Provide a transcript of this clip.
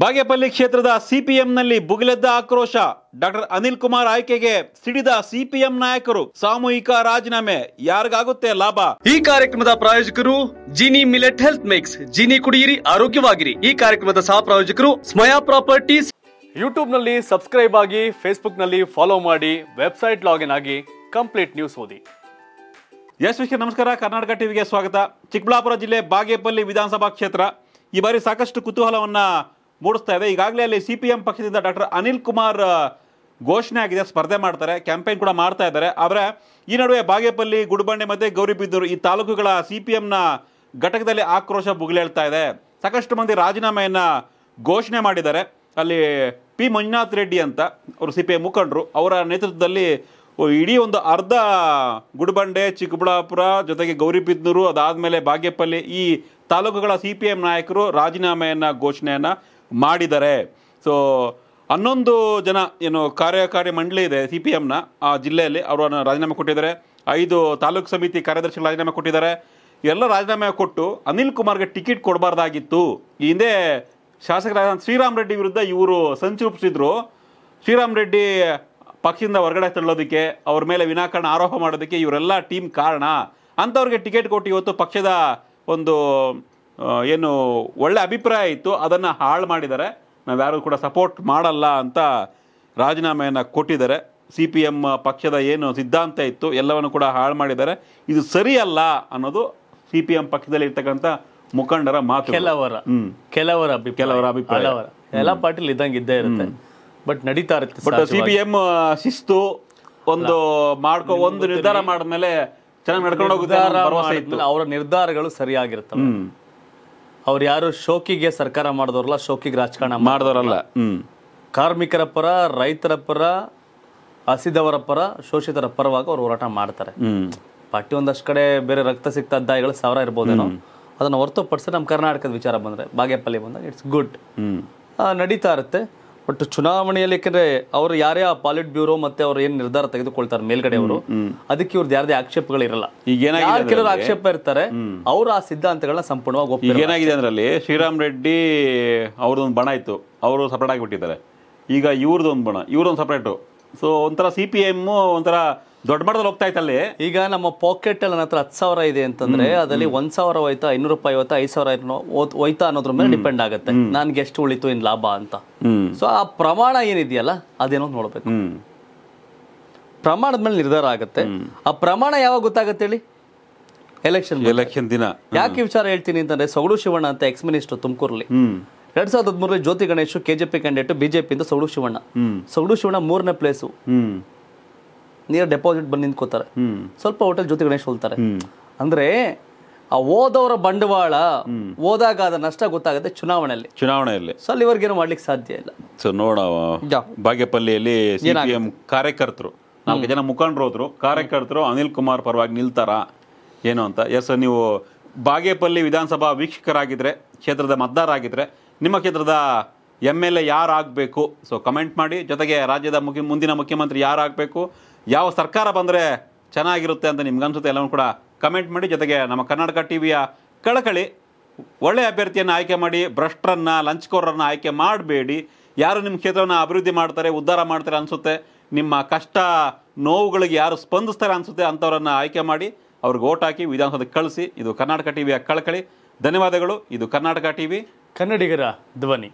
ಬಾಗೇಪಲ್ಲಿ ಕ್ಷೇತ್ರದ ಸಿಪಿಎಂನಲ್ಲಿ ಬುಗಿಲೆದ್ದ ಆಕ್ರೋಶ. ಡಾಕ್ಟರ್ ಅನಿಲ್ ಕುಮಾರ್ ಆಯ್ಕೆಗೆ ಸಿಡಿದ ಸಿಪಿಎಂ ನಾಯಕರು ಸಾಮೂಹಿಕ ರಾಜೀನಾಮೆ. ಯಾರಿಗಾಗುತ್ತೆ ಲಾಭ? ಈ ಕಾರ್ಯಕ್ರಮದ ಪ್ರಾಯೋಜಕರು Jini millet health mix. Jini ಕುಡಿಯಿರಿ ಆರೋಗ್ಯವಾಗಿರಿ. ಈ ಕಾರ್ಯಕ್ರಮದ ಸಹ ಪ್ರಾಯೋಜಕರು ಸ್ಮಯಾ ಪ್ರಾಪರ್ಟೀಸ್. ಯೂಟ್ಯೂಬ್ನಲ್ಲಿ ಸಬ್ಸ್ಕ್ರೈಬ್ ಆಗಿ ಫೇಸ್ಬುಕ್ನಲ್ಲಿ ಫಾಲೋ ಮಾಡಿ ವೆಬ್ಸೈಟ್ ಲಾಗಿನ್ ಆಗಿ ಕಂಪ್ಲೀಟ್ ನ್ಯೂಸ್ ಓದಿ. ಎಸ್ ವಿಶ್ವ ನಮಸ್ಕಾರ. ಕರ್ನಾಟಕ ಟಿವಿಗೆ ಸ್ವಾಗತ. ಚಿಕ್ಕಬಳ್ಳಾಪುರ ಜಿಲ್ಲೆ ಬಾಗೇಪಲ್ಲಿ ವಿಧಾನಸಭಾ ಕ್ಷೇತ್ರ. ಈ ಬಾರಿ ಸಾಕಷ್ಟು ಕುತೂಹಲವನ್ನ ಮೂಡಿಸ್ತಾ ಇದೆ. ಈಗಾಗಲೇ ಅಲ್ಲಿ ಸಿಪಿಎಂ ಪಕ್ಷದಿಂದ ಡಾಕ್ಟರ್ ಅನಿಲ್ ಕುಮಾರ್ ಘೋಷಣೆ ಆಗಿದೆ, ಸ್ಪರ್ಧೆ ಮಾಡ್ತಾರೆ, ಕ್ಯಾಂಪೇನ್ ಕೂಡ ಮಾಡ್ತಾ ಇದ್ದಾರೆ. ಆದರೆ ಈ ನಡುವೆ ಬಾಗೇಪಲ್ಲಿ, ಗುಡಬಂಡೆ ಮತ್ತು ಗೌರಿಬಿದ್ದೂರು ಈ ತಾಲೂಕುಗಳ ಸಿ ಪಿ ಎಮ್ನ ಘಟಕದಲ್ಲಿ ಆಕ್ರೋಶ ಬುಗಿಲೇಳ್ತಾ ಇದೆ. ಸಾಕಷ್ಟು ಮಂದಿ ರಾಜೀನಾಮೆಯನ್ನ ಘೋಷಣೆ ಮಾಡಿದ್ದಾರೆ. ಅಲ್ಲಿ ಪಿ ಮಂಜುನಾಥ್ ರೆಡ್ಡಿ ಅಂತ ಅವರು ಸಿ ಪಿ ಐ ಮುಖಂಡರು, ಅವರ ನೇತೃತ್ವದಲ್ಲಿ ಇಡೀ ಒಂದು ಅರ್ಧ ಗುಡಬಂಡೆ, ಚಿಕ್ಕಬಳ್ಳಾಪುರ, ಜೊತೆಗೆ ಗೌರಿಬಿದನೂರು ಅದಾದಮೇಲೆ ಬಾಗೇಪಲ್ಲಿ ಈ ತಾಲೂಕುಗಳ ಸಿ ಪಿ ಎಂ ನಾಯಕರು ರಾಜೀನಾಮೆಯನ್ನ, ಘೋಷಣೆಯನ್ನ ಮಾಡಿದ್ದಾರೆ ಸೊ ಹನ್ನೊಂದು ಜನ ಏನು ಕಾರ್ಯಕಾರಿ ಮಂಡಳಿ ಇದೆ ಸಿ ಪಿ ಎಮ್ನ ಆ ಜಿಲ್ಲೆಯಲ್ಲಿ ಅವರನ್ನು ರಾಜೀನಾಮೆ ಕೊಟ್ಟಿದ್ದಾರೆ. ಐದು ತಾಲೂಕು ಸಮಿತಿ ಕಾರ್ಯದರ್ಶಿಗಳು ರಾಜೀನಾಮೆ ಕೊಟ್ಟಿದ್ದಾರೆ. ಎಲ್ಲ ರಾಜೀನಾಮೆ ಕೊಟ್ಟು ಅನಿಲ್ ಕುಮಾರ್ಗೆ ಟಿಕೆಟ್ ಕೊಡಬಾರ್ದಾಗಿತ್ತು. ಈ ಹಿಂದೆ ಶಾಸಕರಾದ ಶ್ರೀರಾಮ್ ರೆಡ್ಡಿ ವಿರುದ್ಧ ಇವರು ಸಂಚು ರೂಪಿಸಿದ್ರು ಶ್ರೀರಾಮ್ ರೆಡ್ಡಿ ಪಕ್ಷದಿಂದ ಹೊರಗಡೆ ತಳ್ಳೋದಕ್ಕೆ, ಅವ್ರ ಮೇಲೆ ವಿನಾಕಾರಣ ಆರೋಪ ಮಾಡೋದಕ್ಕೆ ಇವರೆಲ್ಲ ಟೀಮ್ ಕಾರಣ. ಅಂಥವ್ರಿಗೆ ಟಿಕೆಟ್ ಕೊಟ್ಟು ಇವತ್ತು ಪಕ್ಷದ ಒಂದು ಏನು ಒಳ್ಳೆ ಅಭಿಪ್ರಾಯ ಇತ್ತು ಅದನ್ನು ಹಾಳು ಮಾಡಿದ್ದಾರೆ. ನಾವ್ಯಾರು ಕೂಡ ಸಪೋರ್ಟ್ ಮಾಡಲ್ಲ ಅಂತ ರಾಜೀನಾಮೆಯನ್ನು ಕೊಟ್ಟಿದ್ದಾರೆ. ಸಿ ಪಿ ಎಂ ಪಕ್ಷದ ಏನು ಸಿದ್ಧಾಂತ ಇತ್ತು ಎಲ್ಲವನ್ನು ಕೂಡ ಹಾಳು ಮಾಡಿದ್ದಾರೆ. ಇದು ಸರಿಯಲ್ಲ ಅನ್ನೋದು ಸಿ ಪಿ ಎಂ ಪಕ್ಷದಲ್ಲಿ ಇರ್ತಕ್ಕಂಥ ಮುಖಂಡರ ಮಾತು ಕೆಲವರ ಹ್ಮ್. ಕೆಲವರ ಕೆಲವರ ಅಭಿಪ್ರಾಯ. ಎಲ್ಲ ಪಾರ್ಟಿಲಿ ಇದ್ದಂಗೆ ಇದ್ದೇ ಇರುತ್ತೆ ಬಟ್ ನಡೀತಾ ಇರುತ್ತೆ ಬಟ್ ಸಿ ಪಿ ಎಂ ಶಿಸ್ತು ಒಂದು ಮಾಡ್ಕೊ ಒಂದು ನಿರ್ಧಾರ ಮಾಡಿದ್ಮೇಲೆ ಚೆನ್ನಾಗಿ ನಡ್ಕೊಂಡು ಹೋಗುತ್ತೆ ಅವರ ನಿರ್ಧಾರಗಳು ಸರಿಯಾಗಿರ್ತವೆ ಅವ್ರು ಯಾರು ಶೋಕಿಗೆ ಸರ್ಕಾರ ಮಾಡಿದವ್ರಲ್ಲ ಶೋಕಿಗೆ ರಾಜಕಾರಣ ಮಾಡ್- ಮಾಡಿದವರಲ್ಲ ಕಾರ್ಮಿಕರ ಪರ ರೈತರ ಪರ ಹಸಿದವರ ಪರ ಶೋಷಿತರ ಪರವಾಗಿ ಅವ್ರು ಹೋರಾಟ ಮಾಡ್ತಾರೆ. ಪಾರ್ಟಿ ಒಂದಷ್ಟು ಕಡೆ ಬೇರೆ ರಕ್ತ ಸಿಕ್ತ ಅಧ್ಯಾಯಗಳು ಸಾವಿರ ಇರ್ಬೋದೇನೋ. ಅದನ್ನ ಹೊರತುಪಡಿಸಿ ನಮ್ಮ ಕರ್ನಾಟಕದ ವಿಚಾರ ಬಂದರೆ ಬಾಗೇಪಲ್ಲಿ ಬಂದಾಗ ಇಟ್ಸ್ ಗುಡ್ ನಡೀತಾ ಇರುತ್ತೆ. ಬಟ್ ಚುನಾವಣೆಯಲ್ಲಿ ಯಾಕಂದ್ರೆ ಅವರು ಯಾರೇ ಆ ಪಾಲಿಟ್ ಬ್ಯೂರೋ ಮತ್ತೆ ಅವ್ರು ಏನ್ ನಿರ್ಧಾರ ತೆಗೆದುಕೊಳ್ತಾರೆ ಮೇಲ್ಗಡೆ ಅವರು ಅದಕ್ಕೆ ಇವ್ರದ್ದು ಯಾರದೇ ಆಕ್ಷೇಪಗಳು ಇರಲ್ಲ. ಈಗ ಏನಾಗಿದೆ ಕೆಲವರು ಆಕ್ಷೇಪ ಇರ್ತಾರೆ ಅವ್ರು ಆ ಸಿದ್ಧಾಂತಗಳನ್ನ ಸಂಪೂರ್ಣವಾಗಿ ಈಗ ಏನಾಗಿದೆ ಅಂದ್ರಲ್ಲಿ? ಶ್ರೀರಾಮ್ ರೆಡ್ಡಿ ಅವ್ರದ್ದೊಂದು ಬಣ ಇತ್ತು. ಅವರು ಸಪರೇಟ್ ಆಗಿಬಿಟ್ಟಿದ್ದಾರೆ ಈಗ ಇವ್ರದ್ದು ಒಂದು ಬಣ ಇವ್ರದೊಂದು ಸಪರೇಟು ಸೊ ಒಂಥರ ಸಿ ಪಿ ಒಂಥರ ದೊಡ್ಡ ಮಟ್ಟದಲ್ಲಿ ಹೋಗ್ತಾ ಇತ್ತಲ್ಲಿ ಈಗ ನಮ್ಮ ಪಾಕೆಟ್ ಅಲ್ಲಿ ಹತ್ರ ಹತ್ತು ಸಾವಿರ ಇದೆ ಅಂತಂದ್ರೆ ಅದರಲ್ಲಿ ಒಂದ್ ಸಾವಿರ ಹೋಯ್ತಾ ಐನೂರು ರೂಪಾಯಿ ಹೋಯ್ತಾ ಐದು ಸಾವಿರ ಹೋಯ್ತಾ ಅನ್ನೋದ್ರ ಮೇಲೆ ಡಿಪೆಂಡ್ ಆಗುತ್ತೆ. ನನ್ಗೆ ಎಷ್ಟು ಉಳಿತು ಇನ್ ಲಾಭ ಅಂತ. ಸೊ ಆ ಪ್ರಮಾಣ ಏನಿದೆಯಲ್ಲ ಅದೇನೋ ನೋಡ್ಬೇಕು. ಪ್ರಮಾಣದ ಮೇಲೆ ನಿರ್ಧಾರ ಆಗುತ್ತೆ. ಆ ಪ್ರಮಾಣ ಯಾವಾಗ ಗೊತ್ತಾಗುತ್ತೆ ಹೇಳಿ? ಎಲೆಕ್ಷನ್ ಎಲೆಕ್ಷನ್ ದಿನ. ಯಾಕೆ ವಿಚಾರ ಹೇಳ್ತೀನಿ ಅಂತಂದ್ರೆ ಸೌಡು ಶಿವಣ್ಣ ಅಂತ ಎಕ್ಸ್ ಮಿನಿಸ್ಟರ್ ತುಮಕೂರಲ್ಲಿ. ಎರಡ್ ಸಾವಿರದ ಹದಿಮೂರಲ್ಲಿ Jyothi Ganesh KJP candidate BJP ಅಂತ ಸೊಗಡು ಶಿವಣ್ಣ. ಸೌಡು ಸೊಗಡು ಶಿವಣ್ಣ ಮೂರನೇ ಪ್ಲೇಸು ನಿಯರ್ ಡೆಪಾಸಿಟ್ ಬಂದು ನಿಂತ್ಕೋತಾರೆ. ಸ್ವಲ್ಪ ಹೋಟೆಲ್ ಜೊತೆ ಗಣೇಶ್ ಹೋಲ್ತಾರೆ. ಅಂದ್ರೆ ಆ ಓದವರ ಬಂಡವಾಳ ಓದಾಗ ಅದ ನಷ್ಟ ಗೊತ್ತಾಗುತ್ತೆ ಚುನಾವಣೆಯಲ್ಲಿ. ಚುನಾವಣೆಯಲ್ಲಿ. ಸೊ ಅಲ್ಲಿವರೆಗೇನು ಮಾಡ್ಲಿಕ್ಕೆ ಸಾಧ್ಯ ಇಲ್ಲ. ಸೊ ನೋಡ. ಬಾಗೇಪಲ್ಲಿಯಲ್ಲಿ ಸಿಪಿಎಂ ಕಾರ್ಯಕರ್ತರು ನಾಲ್ಕು ಜನ ಮುಖಂಡರು ಹೋದ್ರು. ಕಾರ್ಯಕರ್ತರು ಅನಿಲ್ ಕುಮಾರ್ ಪರವಾಗಿ ನಿಲ್ತಾರಾ? ಏನು ಅಂತ? ಎಸ್ ನೀವು ಬಾಗೇಪಲ್ಲಿ ವಿಧಾನಸಭಾ ವೀಕ್ಷಕರಾಗಿದ್ರೆ ಕ್ಷೇತ್ರದ ಮತದಾರರಾಗಿದ್ರೆ ನಿಮ್ಮ ಕ್ಷೇತ್ರದ ಎಂ ಎಲ್ ಎ ಯಾರು ಆಗಬೇಕು ಸೊ ಕಮೆಂಟ್ ಮಾಡಿ. ಜೊತೆಗೆ ರಾಜ್ಯದ ಮುಖ್ಯ ಮುಂದಿನ ಮುಖ್ಯಮಂತ್ರಿ ಯಾರು ಆಗಬೇಕು ಯಾವ ಸರ್ಕಾರ ಬಂದರೆ ಚೆನ್ನಾಗಿರುತ್ತೆ ಅಂತ ನಿಮ್ಗೆ ಅನಿಸುತ್ತೆ ಎಲ್ಲವೂ ಕೂಡ ಕಮೆಂಟ್ ಮಾಡಿ. ಜೊತೆಗೆ ನಮ್ಮ ಕರ್ನಾಟಕ ಟಿವಿಯ ಕಳಕಳಿ ಒಳ್ಳೆಯ ಅಭ್ಯರ್ಥಿಯನ್ನು ಆಯ್ಕೆ ಮಾಡಿ, ಭ್ರಷ್ಟರನ್ನು, ಲಂಚ್ಕೋರರನ್ನು ಆಯ್ಕೆ ಮಾಡಬೇಡಿ. ಯಾರು ನಿಮ್ಮ ಕ್ಷೇತ್ರವನ್ನು ಅಭಿವೃದ್ಧಿ ಮಾಡ್ತಾರೆ, ಉದ್ಧಾರ ಮಾಡ್ತಾರೆ ಅನಿಸುತ್ತೆ. ನಿಮ್ಮ ಕಷ್ಟ ನೋವುಗಳಿಗೆ ಯಾರು ಸ್ಪಂದಿಸ್ತಾರೆ ಅನಿಸುತ್ತೆ ಅಂಥವ್ರನ್ನು ಆಯ್ಕೆ ಮಾಡಿ, ಅವ್ರಿಗೆ ಓಟ್ ಹಾಕಿ ವಿಧಾನಸೌಧಕ್ಕೆ ಕಳಿಸಿ. ಇದು ಕರ್ನಾಟಕ ಟಿವಿಯ ಕಳಕಳಿ. ಧನ್ಯವಾದಗಳು. ಇದು ಕರ್ನಾಟಕ ಟಿವಿ. ಕನ್ನಡಿಗರ ಧ್ವನಿ.